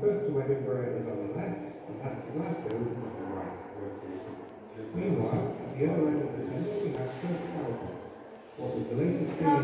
First to Edinburgh is on the left, and that to Glasgow is on the right. Meanwhile, at the other end of the tunnel we have Kirk Power What was the latest thing